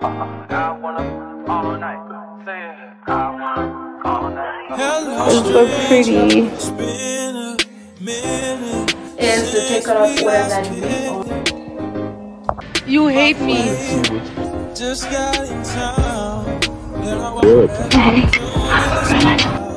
It's so pretty. Is the take it off wear that we You hate me. Just got in town. Good.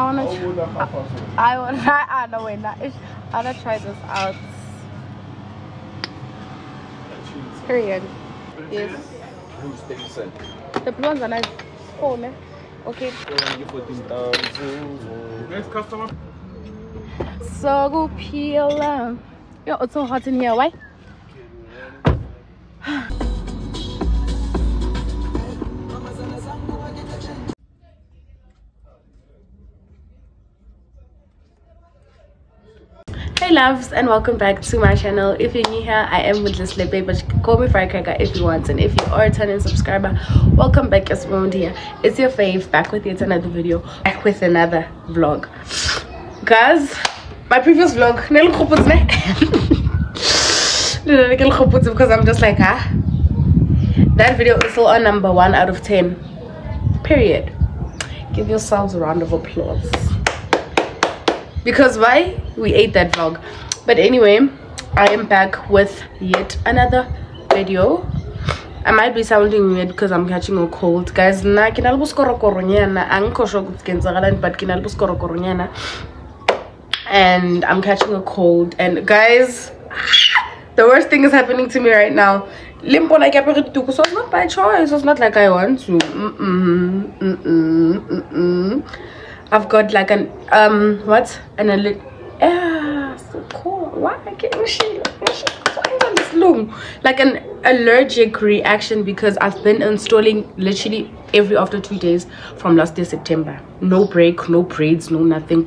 I wanna try, I, I wanna I know wena I wanna try this out. Period. Yes. The blue ones are nice. Oh ne okay. Next customer. So kuphila yo it's so hot in here. Why loves and welcome back to my channel. If you're new here i am with this babe but you can call me firecracker if you want. And if you are a returning subscriber welcome back as well here. It's your fave back with yet another video back with another vlog. Guys my previous vlog because i'm just like ah that video is still on number one out of ten. Period. Give yourselves a round of applause because why? We ate that vlog. But anyway i am back with yet another video. I might be sounding weird because i'm catching a cold. Guys na but and i'm catching a cold. And guys the worst thing is happening to me right now. Limpo like so it's not by choice. It's not like i want to. Mm -mm, mm I've got like an um what? An alert yeah so cool. Why can't she long like an allergic reaction because I've been installing literally every after two days from last year September. No break no braids no nothing.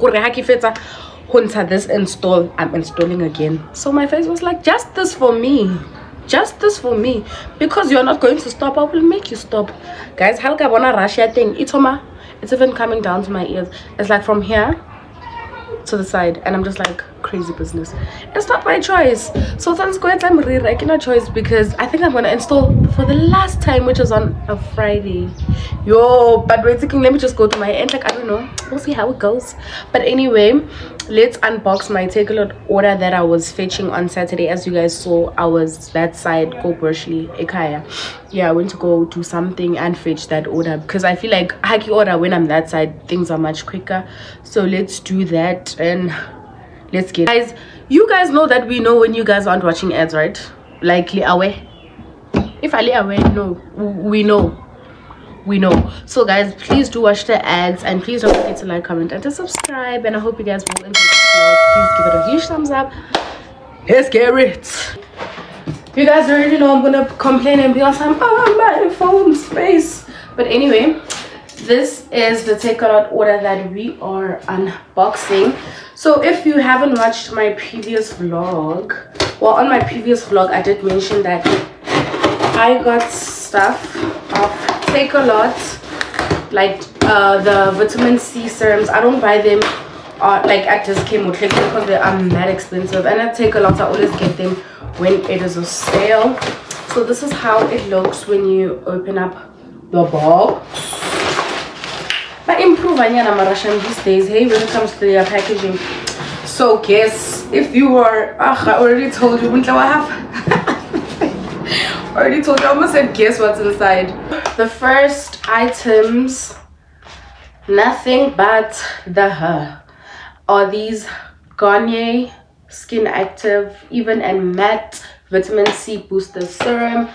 Hunter this install I'm installing again. So my face was like just this for me. Just this for me. Because you're not going to stop I will make you stop. Guys halka bona Russia thing itoma it's even coming down to my ears. It's like from here to the side and i'm just like crazy business. It's not my choice. So thanks go ahead i'm really no choice because i think i'm gonna install for the last time which is on a friday. Yo but wait thinking let me just go to my end. Like i don't know. We'll see how it goes. But anyway let's unbox my Takealot order that i was fetching on saturday. As you guys saw i was that side go Bursley ekaya yeah i went to go do something and fetch that order because i feel like haki order when i'm that side things are much quicker. So let's do that and let's get guys you guys know that we know when you guys aren't watching ads right? Like away if i lay away no. We know we know. So guys please do watch the ads and please don't forget to like comment and to subscribe. And i hope you guys will enjoy this vlog please give it a huge thumbs up. Let's get it. You guys already know i'm gonna complain and be awesome oh my phone space. But anyway this is the Takealot order that we are unboxing. So if you haven't watched my previous vlog well on my previous vlog i did mention that i got stuff off Takealot like uh, the vitamin c serums i don't buy them uh, like at just Motlek because they are mad expensive and i Takealot i always get them when it is a sale. So this is how it looks when you open up the box. But improve anyana marashan these days hey when it comes to their packaging. So guess if you are uh, i already told you I have already told you i almost said guess what's inside the first items nothing but the hair are these garnier skin active even and matte vitamin c booster serum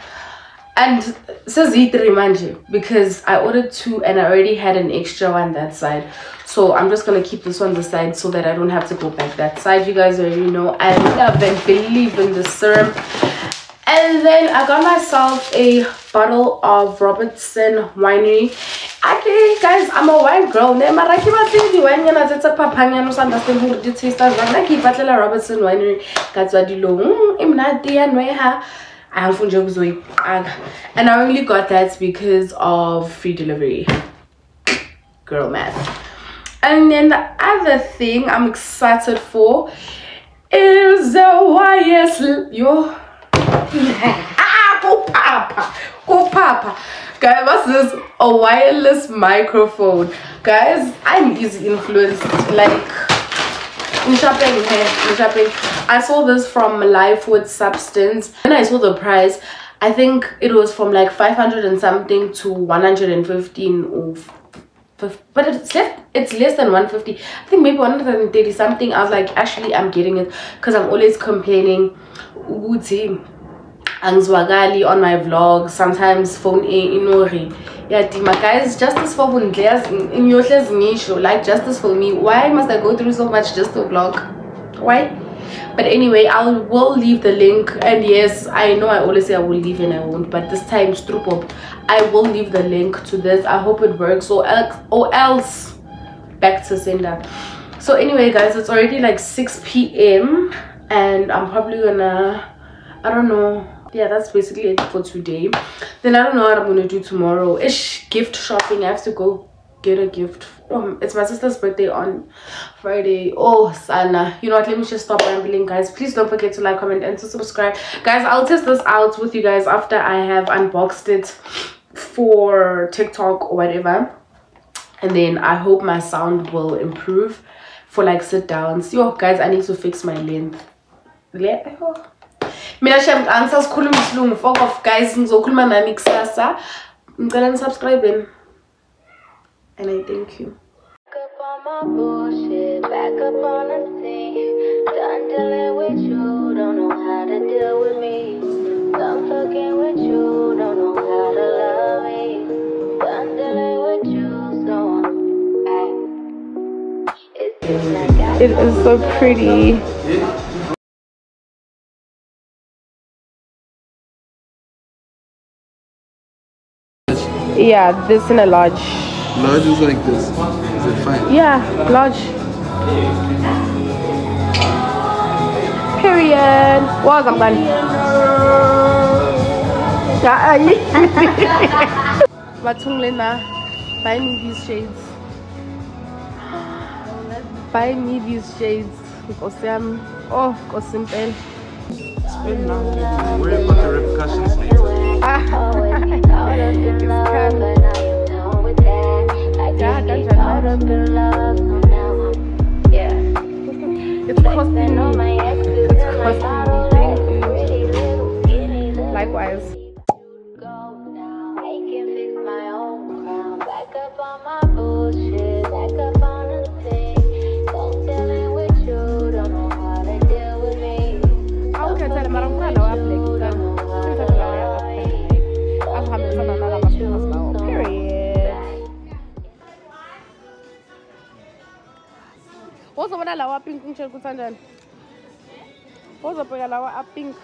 and says three manje because I ordered two and I already had an extra one that side. So I'm just gonna keep this on the side so that I don't have to go back that side. You guys already know I love and believe in the serum. And then I got myself a bottle of Robertson Winery. Actually, guys, I'm a wine girl. Ne mara ke batle di wine yana tsa phaphanyana sa understand hore di taste jwang. Nna ke ipatlela Robertson Winery ka tswa dilong. E monate ya nwe ha. And I only got that because of free delivery. Girl math. And then the other thing I'm excited for is the YS yo ah, go papa guys what's this? A wireless microphone. Guys i'm easy influenced like in shopping in shopping. I saw this from life with substance. And i saw the price i think it was from like 500 and something to 115 or but it's less it's less than 150 i think maybe 130 something. I was like actually i'm getting it because i'm always complaining. Ukuthi angizwakali on my vlog sometimes phone inori. Yadima guys justice for ngiyohlezi ngisho like justice for me. Why must i go through so much just to vlog? Why? But anyway i will leave the link. And yes i know i always say i will leave and i won't but this time strupop i will leave the link to this. I hope it works or else or else back to sender. So anyway guys it's already like 6 p.m and i'm probably gonna i don't know yeah that's basically it for today. Then i don't know what i'm gonna do tomorrow. Ish gift shopping. I have to go get a gift um, it's my sister's birthday on friday. Oh sana. You know what? Let me just stop rambling guys. Please don't forget to like comment and to subscribe. Guys i'll test this out with you guys after i have unboxed it for tiktok or whatever. And then i hope my sound will improve for like sit downs. Yo guys i need to fix my length mina shem angisasikhuluma isilungu fuck off guys ngizokhuluma nami kusasa ngicela nisubscribe and i thank you Back up on my bullshit, back up on the scene. Done dealing with you, don't know how to deal with me. Done fucking with you, don't know how to love me. Done dealing with you, so I'm. It is so pretty. Yeah, this in a large. Large is like this. Is it fine? Yeah, large. Period. What was done? Lena, buy me these shades. Buy me these shades because I'm oh, because simple. Spend now. Worry about the repercussions uzobona lawa apink ngishela ukuthi anjani uzobheka lawa apink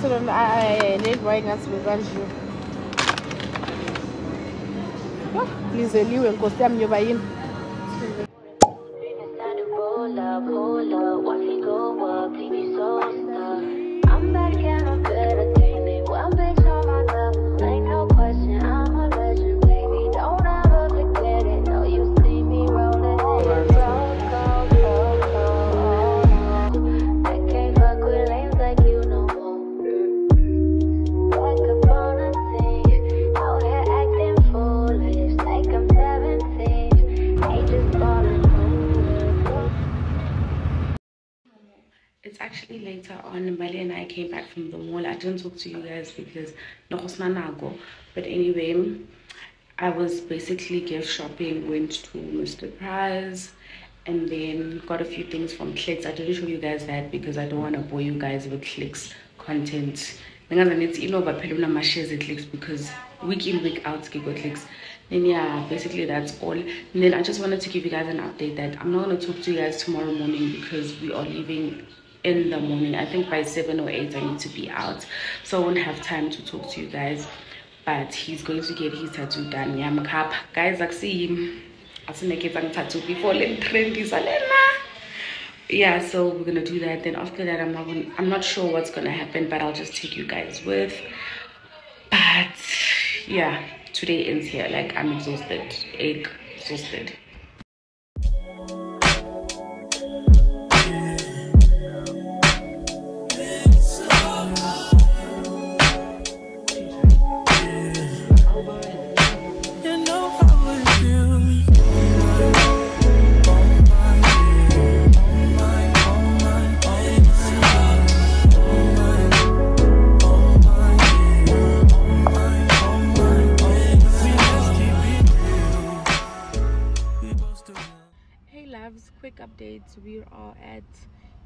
What's it on? I need right now to be kanje. Lizeliwe nkosi yami nyoba yini. Didn't talk to you guys because nago. But anyway, I was basically gift shopping. Went to Mr. Price and then got a few things from clicks i didn't show you guys that because i don't want to bore you guys with clicks content clicks because week in week out clicks and yeah basically that's all and then i just wanted to give you guys an update that i'm not going to talk to you guys tomorrow morning because we are leaving in the morning. I think by seven or eight i need to be out. So i won't have time to talk to you guys but he's going to get his tattoo done. Yeah guys him. Asineketsang tattoo before le trendy salena yeah so we're gonna do that. Then after that i'm not gonna, i'm not sure what's gonna happen but i'll just take you guys with. But yeah today ends here. Like i'm exhausted. Exhausted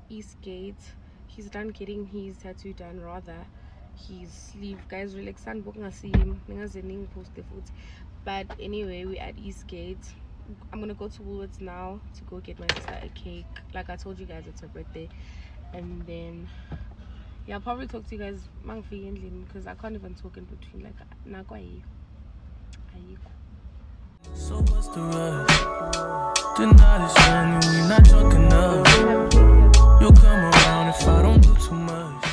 eastgate he's done getting his tattoo done rather. His sleeve guys relax and see him but anyway we're at eastgate i'm gonna go to woolworths now to go get my sister a cake. Like i told you guys it's her birthday. And then yeah i'll probably talk to you guys. Because i can't even talk in between. Like now so what's the rush? Tonight is when we not drunk enough. You come around if I don't do too much.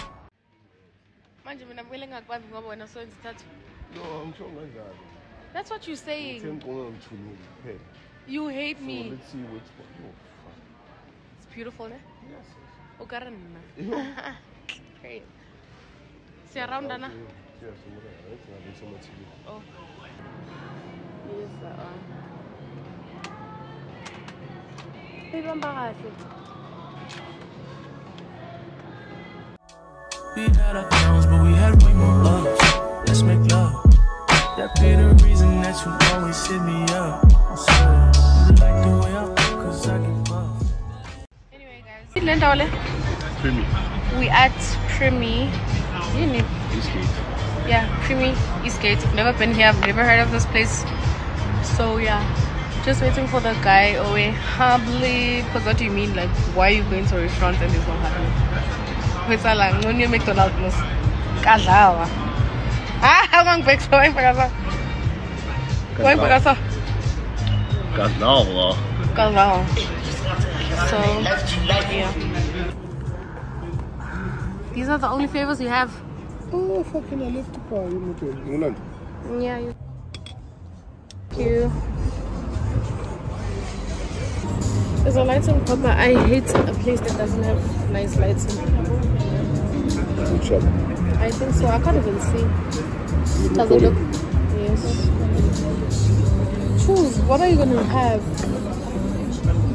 manje mina kumele ngakwazi ngoba wena soyenzithathu no angisho kanjalo that's what you're saying. You hate me. let's see which one oh, it's beautiful ne? Yes o oh, ka re nna. Great. Siyaroundana oh uh-uh. We had our downs, but we had way more love. Let's make love. That be the reason that you always hit me up. you like the way I feel, cause I get buff. Anyway, guys. Primi. We at Primi. Eastgate. Yeah, Primi Eastgate. I've never been here. I've never heard of this place so yeah just waiting for the guy away humbly because what do you mean like why are you going to a restaurant and it's not happening it's a lang no mcdonald's nos kadlawa. Ah ang back so ang pagasa ang kadlawa. Kadlawa. So yeah. These are the only flavors you have. Oh fucking i left the car yeah you you. There's a lighting proper. I hate a place that doesn't have nice lighting. I think so. I can't even see. Does it look? Yes. Choose. What are you gonna have?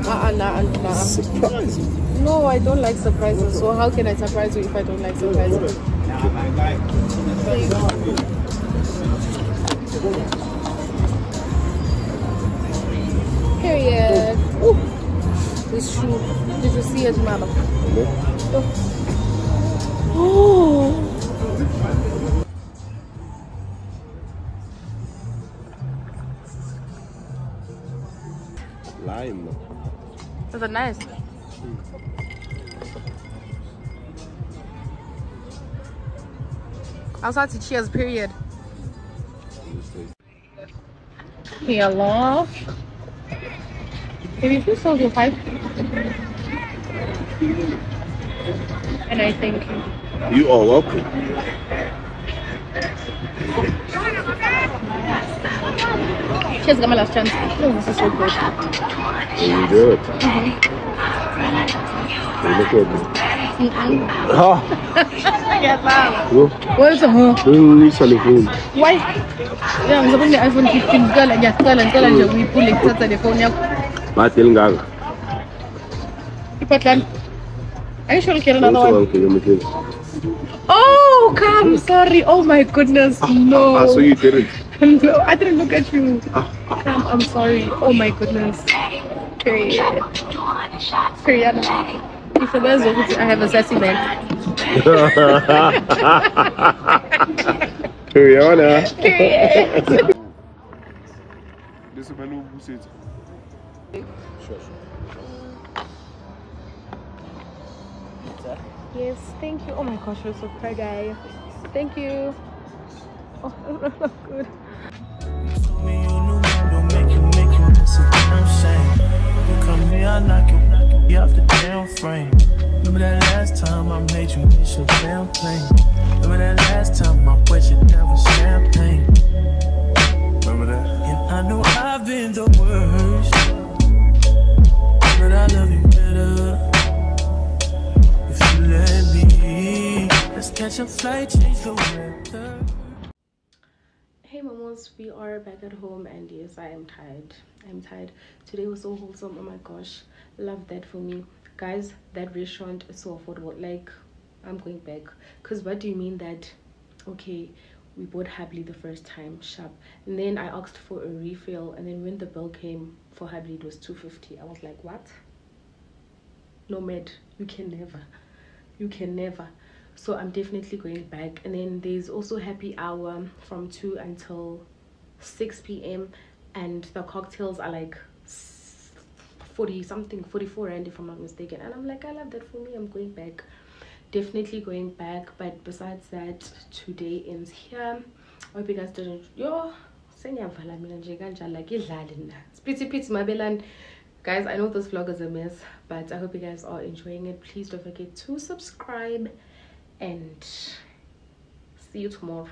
Uh, uh, nah, nah. Surprise. No, I don't like surprises. So how can I surprise you if I don't like surprises? Period. This shoe. Did you see it, madam? No. Oh. Lime. Is it nice? Outside to cheers, period. Hello. Maybe you sold your five. And I thank you. You are welcome. Cheers, got my last chance. Oh, this is so good. You good. Mm-hmm. You look good. Ha. What is it? Telephone. Why? Yeah, I'm supposed to iPhone 15. Girl, I just girl and girl and we pull it the phone. Batil ngaka. Ipatlan. Are you sure you'll get another one? Okay, let me get it. Oh, come. Sorry. Oh my goodness. Ah, no. Ah, so you did it. no, I didn't look at you. Come, I'm sorry. Oh my goodness. Period. Period. If it was I have a sassy man. Rihanna. Period. This is my new bullshit. Sure, Yes, thank you. Oh my gosh, you're so pretty. Thank you. Oh, good. Me, you I don't make you, make you miss a damn shame. You come here, I knock you, knock you off the damn frame. Remember that last time I made you miss your damn plane. Remember that last time I wet you down with champagne. Remember that? And I know I've been the worst, but Hey momos, we are back at home and yes, I am tired. I'm tired. Today was so wholesome. Oh my gosh. Love that for me. Guys, that restaurant is so affordable. Like, I'm going back. Because what do you mean that, okay, we bought hubbly the first time, sharp. And then I asked for a refill. And then when the bill came for hubbly, it was 250 I was like, what? No, med. You can never. You can never. So i'm definitely going back. And then there's also happy hour from 2 until 6 p.m and the cocktails are like 40 something 44 and if i'm not mistaken. And i'm like i love that for me i'm going back. Definitely going back but besides that today ends here. I hope you guys didn't yo sengiyavala mina nje kanjani like idlali na spitty pits mabelani guys i know this vlog is a mess but i hope you guys are enjoying it. Please don't forget to subscribe and see you tomorrow.